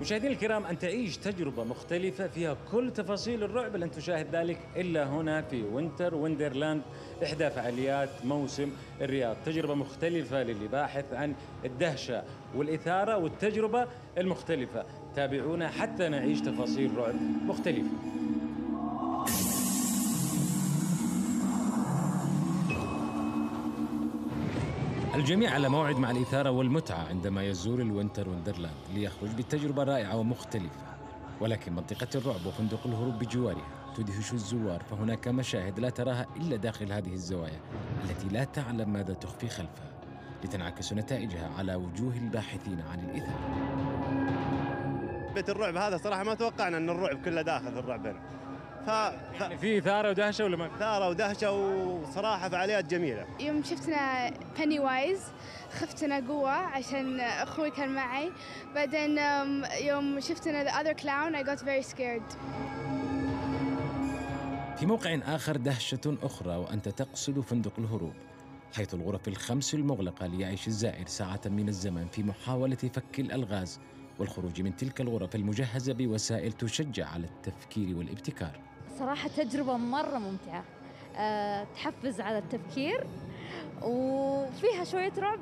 مشاهدينا الكرام أن تعيش تجربة مختلفة فيها كل تفاصيل الرعب. لن تشاهد ذلك إلا هنا في Winter Wonderland إحدى فعاليات موسم الرياض. تجربة مختلفة للي باحث عن الدهشة والإثارة والتجربة المختلفة. تابعونا حتى نعيش تفاصيل رعب مختلفة. الجميع على موعد مع الإثارة والمتعة عندما يزور ال Winter Wonderland ليخرج بتجربة رائعة ومختلفة. ولكن منطقة الرعب وفندق الهروب بجوارها تدهش الزوار فهناك مشاهد لا تراها إلا داخل هذه الزوايا التي لا تعلم ماذا تخفي خلفها لتنعكس نتائجها على وجوه الباحثين عن الإثارة. بيت الرعب هذا صراحة ما توقعنا إن الرعب كله داخل الرعب هنا. ف يعني في إثارة ودهشة ولا ما؟ إثارة ودهشة وصراحة فعاليات جميلة. يوم شفتنا بني وايز خفتنا قوة عشان أخوي كان معي. بعدين يوم شفتنا the other clown I got very scared. في موقع آخر دهشة أخرى وأنت تقصد فندق الهروب حيث الغرف الخمس المغلقة ليعيش الزائر ساعة من الزمن في محاولة فك الألغاز والخروج من تلك الغرف المجهزة بوسائل تشجع على التفكير والابتكار. صراحة تجربة مرة ممتعة. أه تحفز على التفكير وفيها شوية رعب.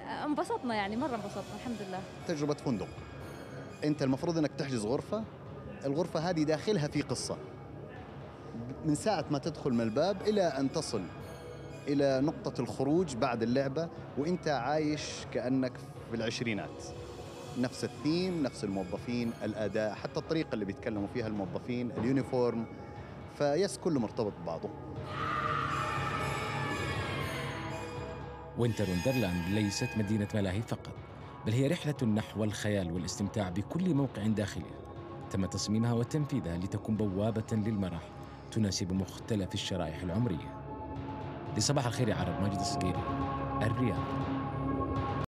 أه، انبسطنا يعني مرة انبسطنا الحمد لله. تجربة فندق. أنت المفروض أنك تحجز غرفة. الغرفة هذه داخلها في قصة. من ساعة ما تدخل من الباب إلى أن تصل إلى نقطة الخروج بعد اللعبة وأنت عايش كأنك في العشرينات. نفس الثيم نفس الموظفين الأداء حتى الطريقة اللي بيتكلموا فيها الموظفين اليونيفورم. فيس كله مرتبط ببعضه. Winter Wonderland ليست مدينة ملاهي فقط بل هي رحلة نحو الخيال والاستمتاع بكل موقع داخلها تم تصميمها وتنفيذها لتكون بوابة للمرح تناسب مختلف الشرائح العمرية. لصباح الخير يا عرب ماجد الصقيري الرياض.